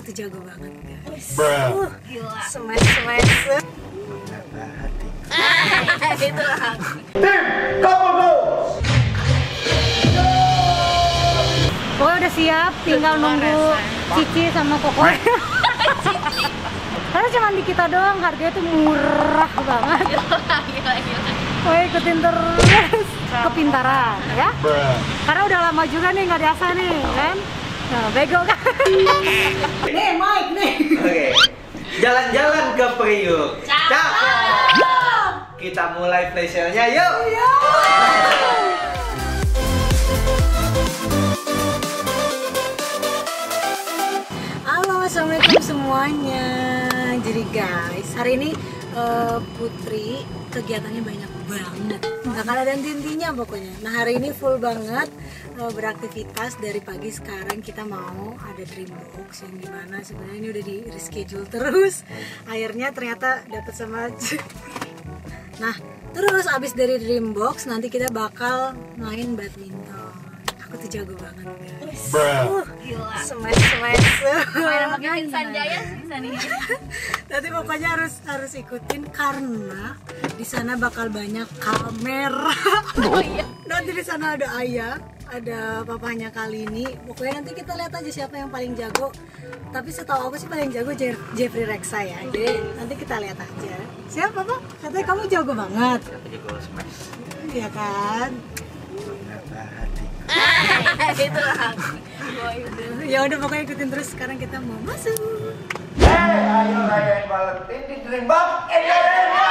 Aku tuh jago banget guys. Bruh. Uh, smash smash. Itu lah. Tim, couple go. Pokoknya udah siap, tinggal nunggu Cici sama Koko. Karena cuma di kita doang, harganya tuh murah banget. Pokoknya ikutin terus kepintaran ya. Karena udah lama juga nih nggak biasa nih kan. Nah, bego kan. nih Mike nih. Oke. Jalan-jalan ke Priuk. Cakep. Kita mulai play sale-nya yuk. Halo, assalamualaikum semuanya. Jadi guys, hari ini eh, Putri kegiatannya banyak banget. Nggak ada dan intinya pokoknya. Nah hari ini full banget eh, beraktivitas dari pagi sekarang kita mau ada Dreambox yang di mana sebenarnya ini udah di reschedule terus. Akhirnya ternyata dapat sama Nah, terus abis dari Dreambox nanti kita bakal main badminton. Aku tuh jago banget guys. Bruh. Uh, smash smash. Bisa nih. Nanti pokoknya harus harus ikutin karena di sana bakal banyak kamera. Oh iya. Nanti di sana ada ayah, ada papanya kali ini. Pokoknya nanti kita lihat aja siapa yang paling jago. Tapi setahu aku sih paling jago Je- Jeffrey Reksa ya. Jadi nanti kita lihat aja. Siapa pak? Katanya kamu jago banget. Aku juga smash. Iya kan? Ya udah pokoknya ikutin terus. Sekarang kita mau masuk. Hey, ayo rayain Valentine di Dreambox Indonesia.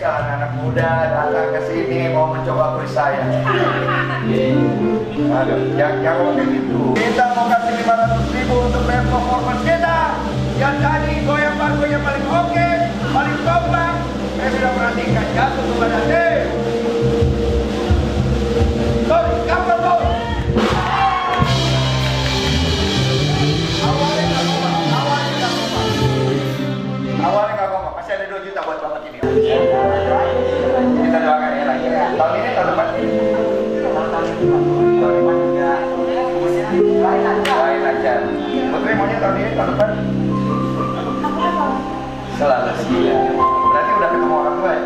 Spesial anak-anak muda datang ke sini mau mencoba kuis saya. Aduh, yang yang mau kayak gitu. Kita mau kasih 500 ribu untuk bayar performance kita. Yang tadi goyang parkonya paling oke, paling kompak. Saya sudah perhatikan jatuh kepada tim. 2 juta buat bapak ini. Kita doakan ya ini tahun. Lain aja. Maunya tahun ini tahun depan. Selalu setia. Berarti udah ketemu orang tua ya?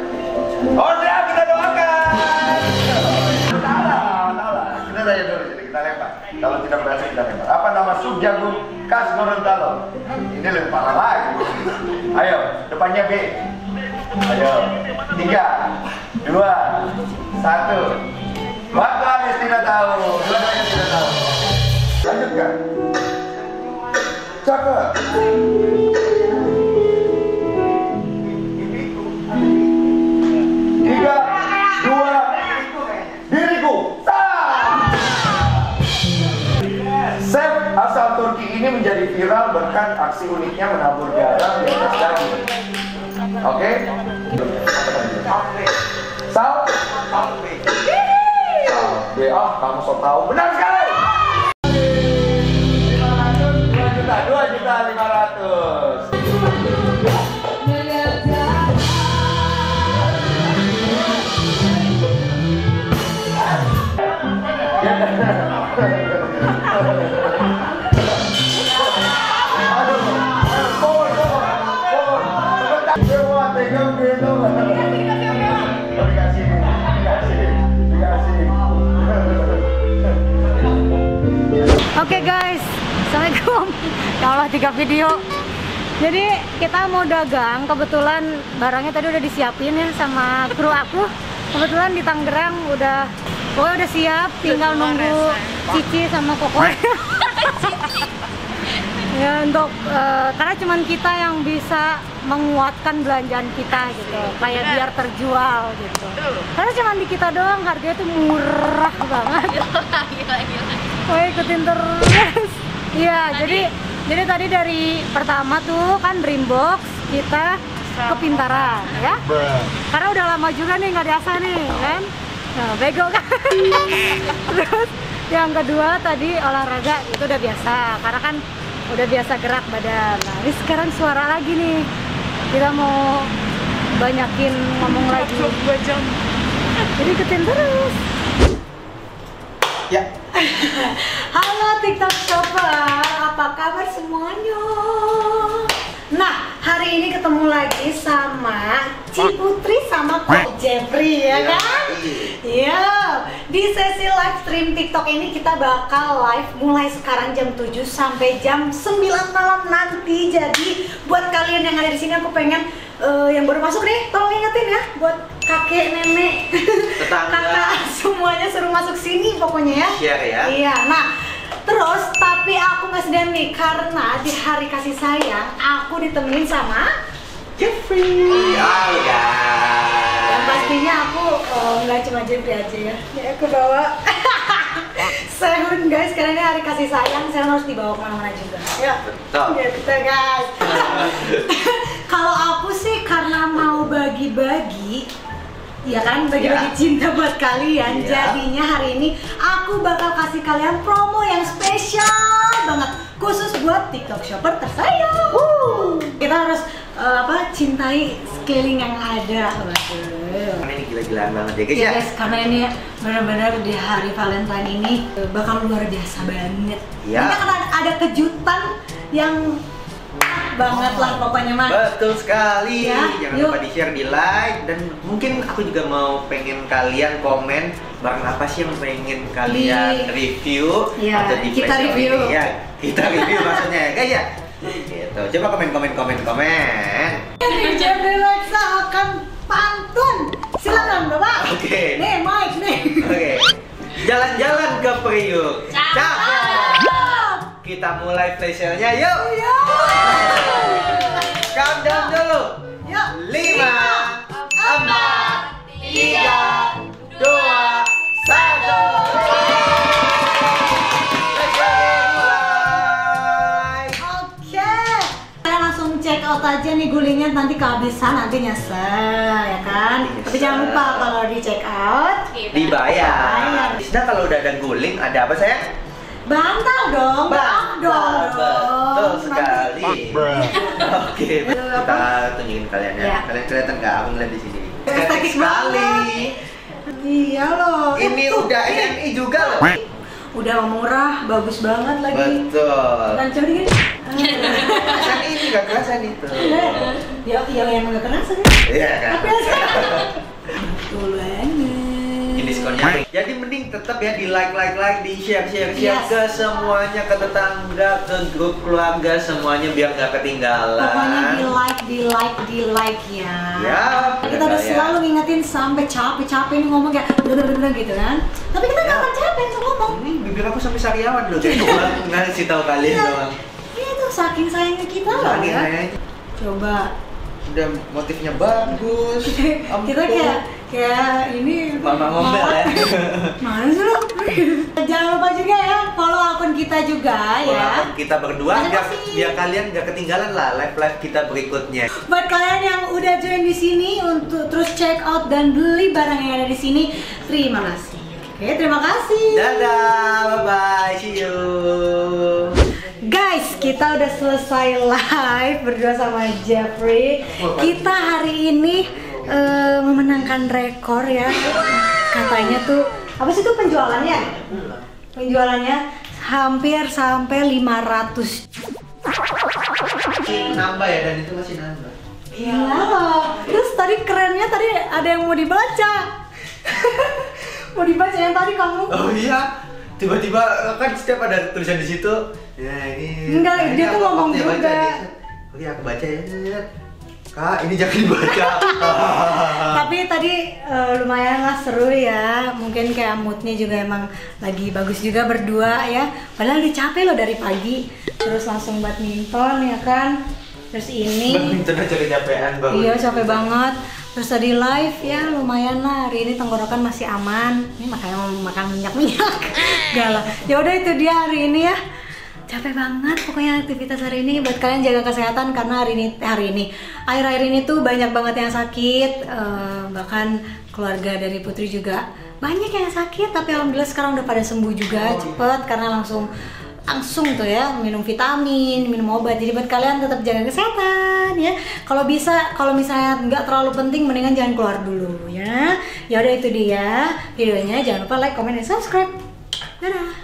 Oh ya, kita doakan. Dulu jadi kita lempar. Kalau tidak berhasil kita lempar. Apa nama jagung khas Gorontalo? Ini lebih parah lagi. Ayo, depannya B. Ayo, tiga, dua, satu. Waktu habis tidak tahu, dua-duanya tidak tahu. Lanjutkan. Cakep. Tiga, dua, diriku. Asal Turki ini menjadi viral berkat aksi uniknya menabur garam di atas kamu so tahu. Benar Oke guys, assalamualaikum. Ya Allah tiga video. Jadi kita mau dagang, kebetulan barangnya tadi udah disiapin ya sama kru aku. Kebetulan di Tangerang udah, pokoknya udah siap, tinggal nunggu Cici sama Koko. ya untuk eh, karena cuman kita yang bisa menguatkan belanjaan kita gitu, kayak biar terjual gitu. Karena cuman di kita doang, harganya tuh murah banget. Gila gila. Pokoknya ikutin terus. Iya, jadi jadi tadi dari pertama tuh kan Dreambox kita kepintaran ya. Karena udah lama juga nih nggak biasa nih kan. Nah, bego kan. Terus yang kedua tadi olahraga itu udah biasa karena kan udah biasa gerak badan. Nah, ini sekarang suara lagi nih. Kita mau banyakin ngomong lagi. dua jam. Jadi ikutin terus. Ya, Halo TikTok Shopper, apa kabar semuanya? Nah, hari ini ketemu lagi sama Ci Putri sama Kok Jeffrey ya Iya, kan? Iya, di sesi live stream TikTok ini kita bakal live mulai sekarang jam 7 sampai jam 9 malam nanti. Jadi buat kalian yang ada di sini aku pengen eh, yang baru masuk nih, tolong ingetin ya buat kakek, nenek, Tetangga. kakak semuanya suruh masuk sini pokoknya ya. Share ya. Iya, nah terus tapi aku nggak sedang nih karena di hari kasih sayang aku ditemenin sama Jeffrey. halo guys. Yang pastinya aku oh, nggak cuma Jeffrey aja ya. Ya aku bawa Sehun guys, karena ini hari kasih sayang, saya harus dibawa ke mana-mana juga. Ya, Betul. gitu guys. Kalau aku sih karena mau bagi-bagi, ya kan bagi-bagi Ya. cinta buat kalian. Iya. Jadinya hari ini aku bakal kasih kalian promo yang spesial banget, khusus buat TikTok shopper tersayang. Wuh. Kita harus eh, apa cintai sekeliling yang ada. Waduh. Karena ini gila-gilaan banget ya guys Ya ya. guys, karena ini benar-benar di hari Valentine ini eh, bakal luar biasa banget. Ya. Nanti akan ada- ada kejutan yang banget lah pokoknya mah. Betul sekali. Ya, Jangan yuk. lupa di share, di like dan mungkin aku juga mau pengen kalian komen barang apa sih yang pengen kalian Di- review Ya, atau di kita review. ini. Ya, kita review maksudnya ya guys ya. Gitu. Coba komen komen komen komen. Jeffrey Lexa akan pantun. Silakan Bapak. Oke. Nih Mike nih. Oke. Jalan-jalan ke Priuk. Cakep. Kita mulai flash sale-nya yuk. Yo. Countdown dulu. Yuk. Lima, empat, tiga, dua, satu. Let's go, mulai. Oke. Kalian langsung check out aja nih gulingnya nanti kehabisan nanti nyesel ya kan. Tapi jangan lupa kalau di check out Dibayar. Nah kalau udah ada guling, ada apa sayang? Bantal dong, maaf dong. Betul sekali. Oke, kita tunjukin kalian ya. Ya. Kalian kelihatan nggak? Aku ngeliat di sini. Estetik sekali. Iya loh. Ini Eh, udah tuh, NI juga loh. Udah murah, bagus banget lagi. Betul. Dan coba gini. Kan ini nggak kerasan itu. Ya, ya yang nggak kerasa. Iya kan. Tapi aja. Jadi mending tetap ya di like like like, di share share share Yes. ke semuanya, ke tetangga, ke grup keluarga semuanya biar nggak ketinggalan. Pokoknya di like, di like, di like ya. Ya, Kita udah bener, ya. selalu ngingetin sampai capek-capek ini ngomong kayak bener-bener gitu kan. Tapi kita nggak Ya. akan capek untuk ngomong. Ini bibir aku sampai sariawan loh. Jadi cuma ngasih tahu kalian Iya. doang. Iya tuh saking sayangnya kita loh Saking ya. Coba Udah motifnya bagus. kita kayak kayak ini Mama ngomel ya. Mana sih lo? Jangan lupa juga ya follow akun kita juga ya. Walaupun kita berdua biar, biar kalian nggak ketinggalan lah live live kita berikutnya. Buat kalian yang udah join di sini untuk terus check out dan beli barang yang ada di sini, terima kasih. Oke, terima kasih. Dadah, bye bye, see you. Guys, kita udah selesai live berdua sama Jeffrey. Kita hari ini eh, memenangkan rekor ya. Katanya tuh apa sih tuh penjualannya? Penjualannya hampir sampai 500 Nambah ya dan itu masih nambah. Loh. Terus tadi kerennya tadi ada yang mau dibaca. mau dibaca yang tadi kamu. Oh iya, tiba-tiba kan setiap ada tulisan di situ. Ya ini. Enggak, dia tuh ngomong juga. Oke, aku baca ya. Kak, ini jangan dibaca. Tapi tadi eh, lumayan lah seru ya. Mungkin kayak moodnya juga emang lagi bagus juga berdua ya. Padahal udah capek loh dari pagi. Terus langsung badminton ya kan. Terus ini. Badminton aja kecapean banget. Iya capek banget. Terus tadi live ya lumayan lah hari ini tenggorokan masih aman. Ini makanya mau makan minyak minyak. Gak lah. Ya udah itu dia hari ini ya. Capek banget pokoknya aktivitas hari ini buat kalian jaga kesehatan karena hari ini hari ini akhir-akhir ini tuh banyak banget yang sakit eh, bahkan keluarga dari Putri juga banyak yang sakit tapi alhamdulillah sekarang udah pada sembuh juga cepet karena langsung langsung tuh ya minum vitamin, minum obat. Jadi buat kalian tetap jaga kesehatan ya. Kalau bisa, kalau misalnya nggak terlalu penting, mendingan jangan keluar dulu ya. Ya udah itu dia videonya. Jangan lupa like, comment, dan subscribe. Dadah.